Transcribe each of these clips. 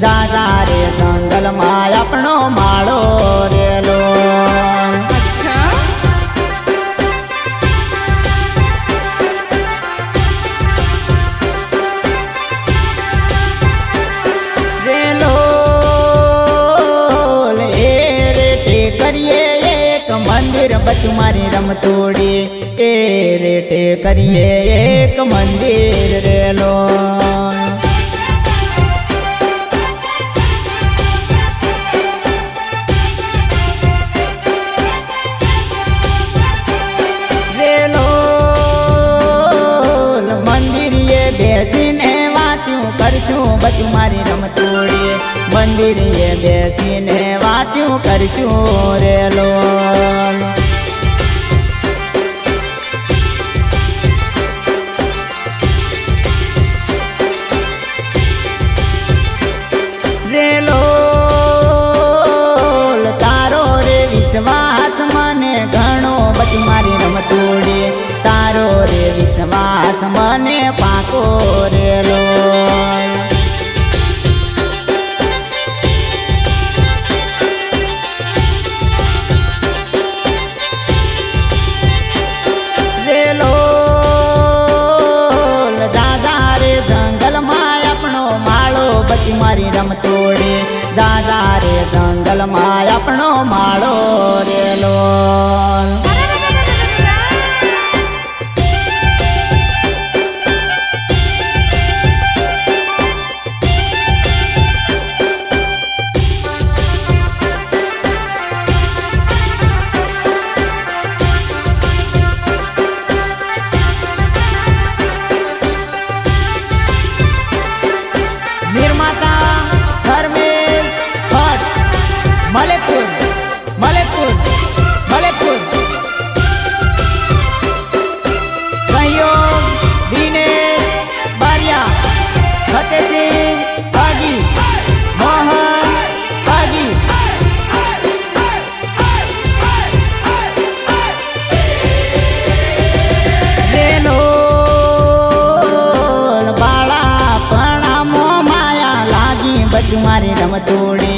દાદા રે જંગલમાં આપણો માળો રેલો મંદિર બચું મારી રમતોડી એ રેટે કરીએ એક મંદિર બધું મારી રમતોડી મંદિરે બેસીને વાંચ્યું કરશું રેલો मारे रम तोड़े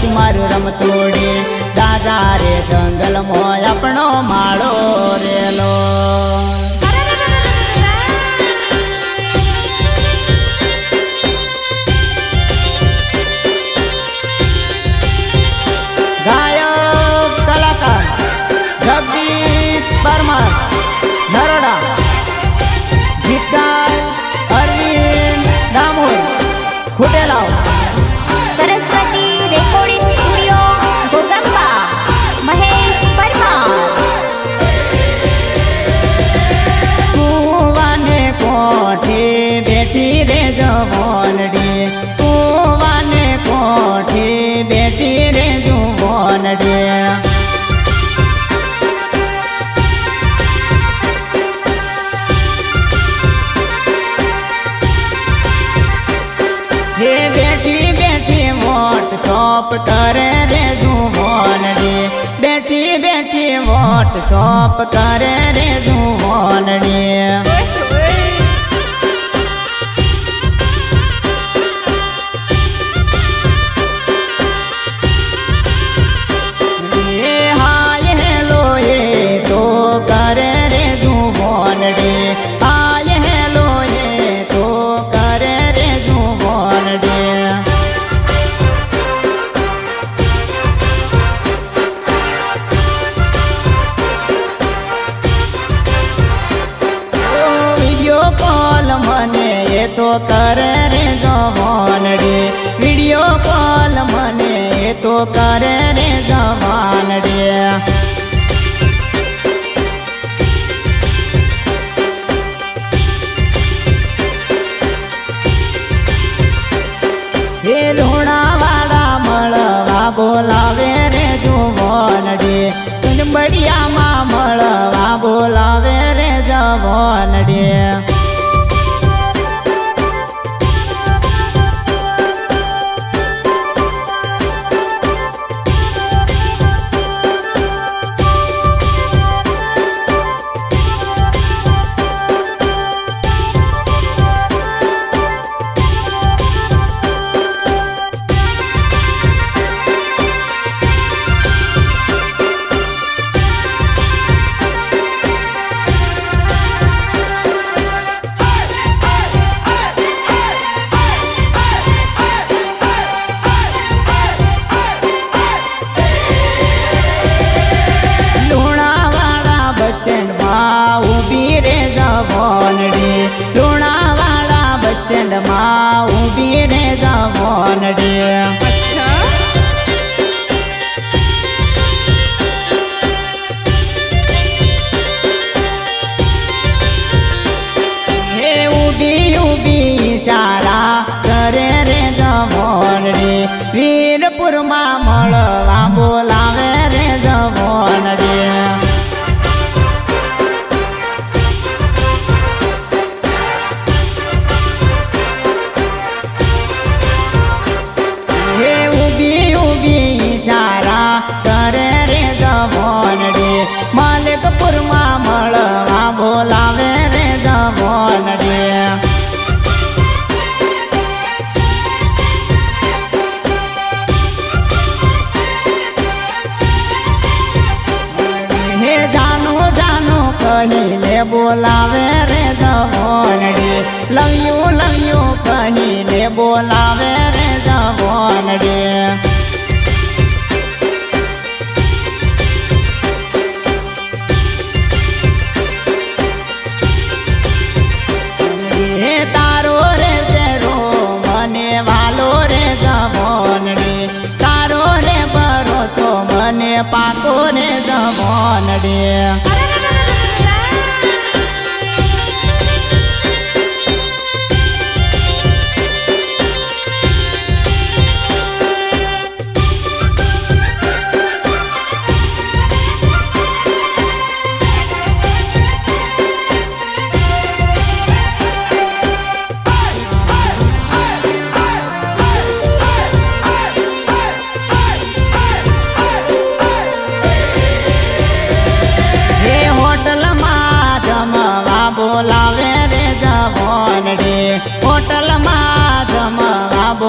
કુમાર રમતોડે દાદા રે જંગલ મો આપણો માળો રેલો. सौंप कर बोलावे रे दमोनड़ी लव यू लव यू कहीं ने बोला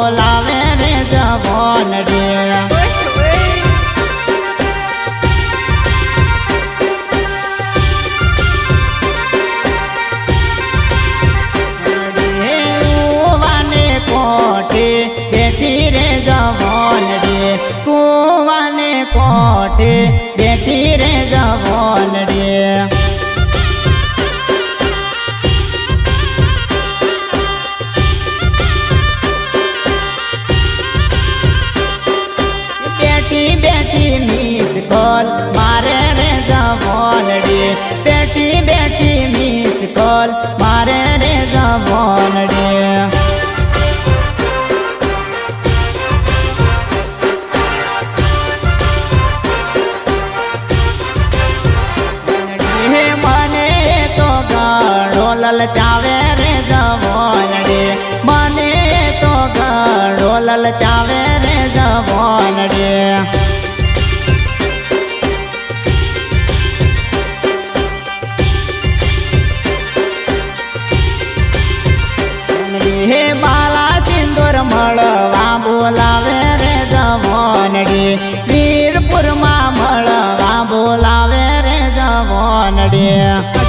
બોલાવે yeah.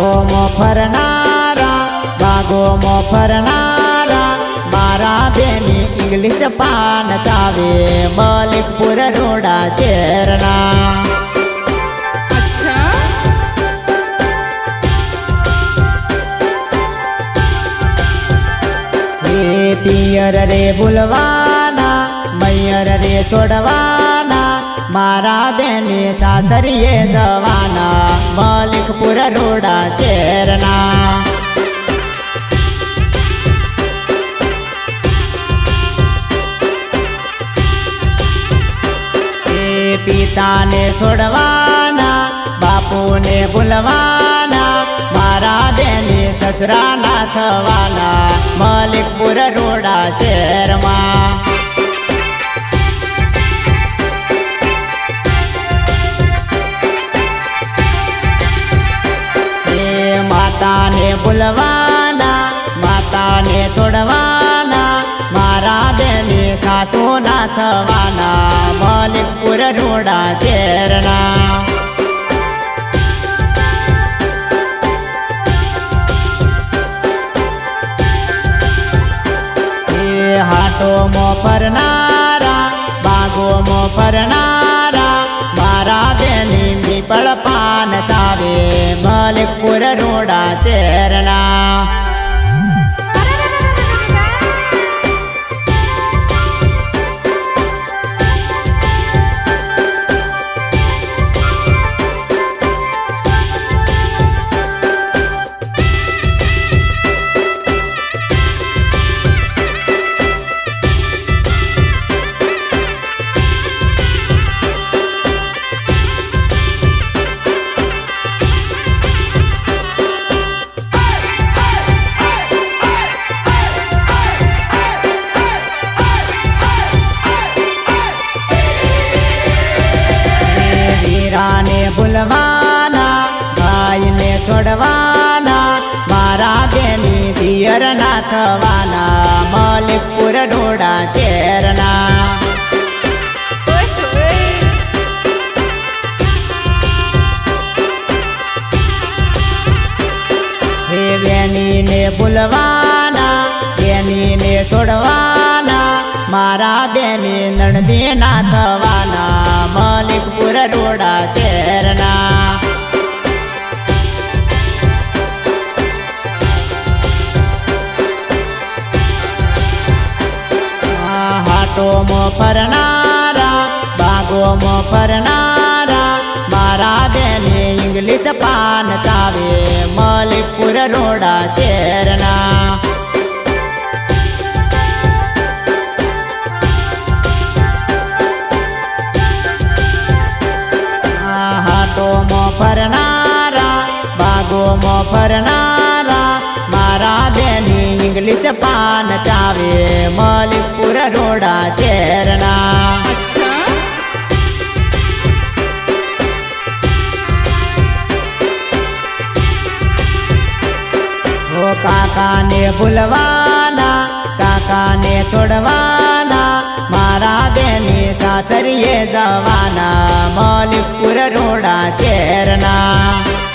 વાગોમો ફરનારા વાગોમો ફરનારા મારા બેની ઇંગ્લિશ પાન ચાવે મલિકપુર રોડા શેરના. પિયર રે બોલવાના મૈયર રે છોડવા મારા બેને સાસરીએ જવાના, મલિકપુર રોડા શેરના. પિતાને છોડવાના, બાપુને ભૂલવાના, મારા બેને સસરાના થવાના, મલિકપુર રોડા શહેરમાં બેને સાસુ ના થવાના મલિકપુર રોડા શેરના એ હાટો મો ફરનારા બાગો મો ફરનારા મારા બેની પીપળ પાન સાવે મલિકપુર રોડા શેરના મલિકપુર રોડા ઇંગ્લિશ પાન ચાવે મલિકપુર રોડા શેરના કાકાને ભૂલવાના, કાકાને છોડવાના, મારા બેની સાસરીએ જવાના મલિકપુર રોડા શેરના